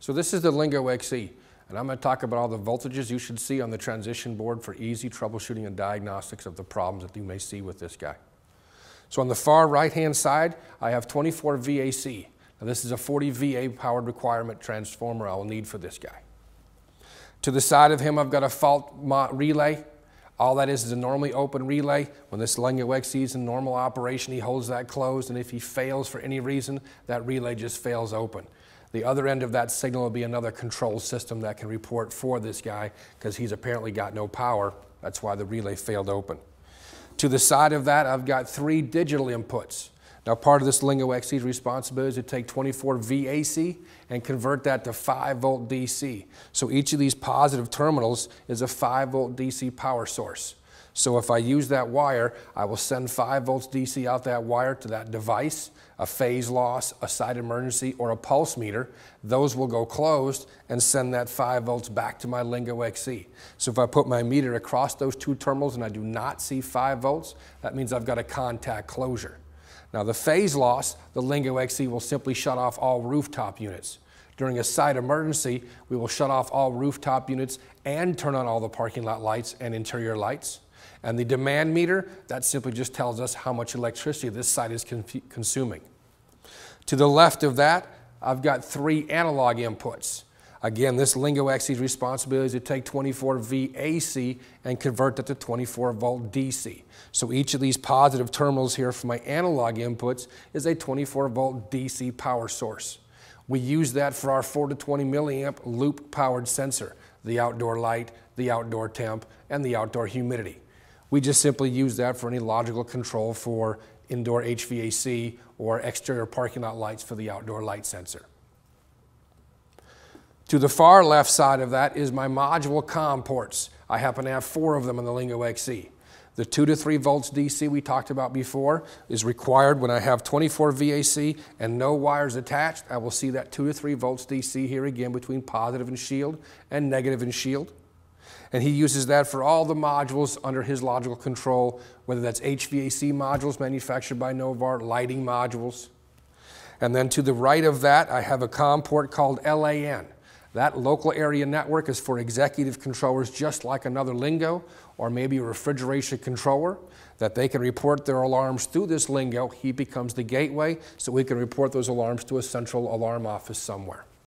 So this is the Lingo XE, and I'm going to talk about all the voltages you should see on the transition board for easy troubleshooting and diagnostics of the problems that you may see with this guy. So on the far right-hand side, I have 24 VAC. Now this is a 40 VA powered requirement transformer I will need for this guy. To the side of him, I've got a fault relay. All that is is a normally open relay. When this Lingo XE is in normal operation, he holds that closed, and if he fails for any reason, that relay just fails open. The other end of that signal will be another control system that can report for this guy because he's apparently got no power. That's why the relay failed open. To the side of that, I've got three digital inputs. Now, part of this Lingo XE's responsibility is to take 24 VAC and convert that to 5 volt DC. So each of these positive terminals is a 5 volt DC power source. So if I use that wire, I will send 5 volts DC out that wire to that device, a phase loss, a side emergency, or a pulse meter. Those will go closed and send that 5 volts back to my Lingo XE. So if I put my meter across those two terminals and I do not see 5 volts, that means I've got a contact closure. Now the phase loss, the Lingo XE will simply shut off all rooftop units. During a site emergency, we will shut off all rooftop units and turn on all the parking lot lights and interior lights. And the demand meter, that simply just tells us how much electricity this site is consuming. To the left of that, I've got three analog inputs. Again, this Lingo XE's responsibility is to take 24 VAC and convert that to 24 volt DC. So each of these positive terminals here for my analog inputs is a 24 volt DC power source. We use that for our 4 to 20 milliamp loop powered sensor, the outdoor light, the outdoor temp, and the outdoor humidity. We just simply use that for any logical control for indoor HVAC or exterior parking lot lights for the outdoor light sensor. To the far left side of that is my module COM ports. I happen to have four of them in the Lingo XE. The 2 to 3 volts DC we talked about before is required when I have 24 VAC and no wires attached. I will see that 2 to 3 volts DC here again between positive and shield and negative and shield. And he uses that for all the modules under his logical control, whether that's HVAC modules manufactured by Novar, lighting modules. And then to the right of that, I have a COM port called LAN. That local area network is for executive controllers just like another lingo or maybe a refrigeration controller that they can report their alarms through this lingo. He becomes the gateway so we can report those alarms to a central alarm office somewhere.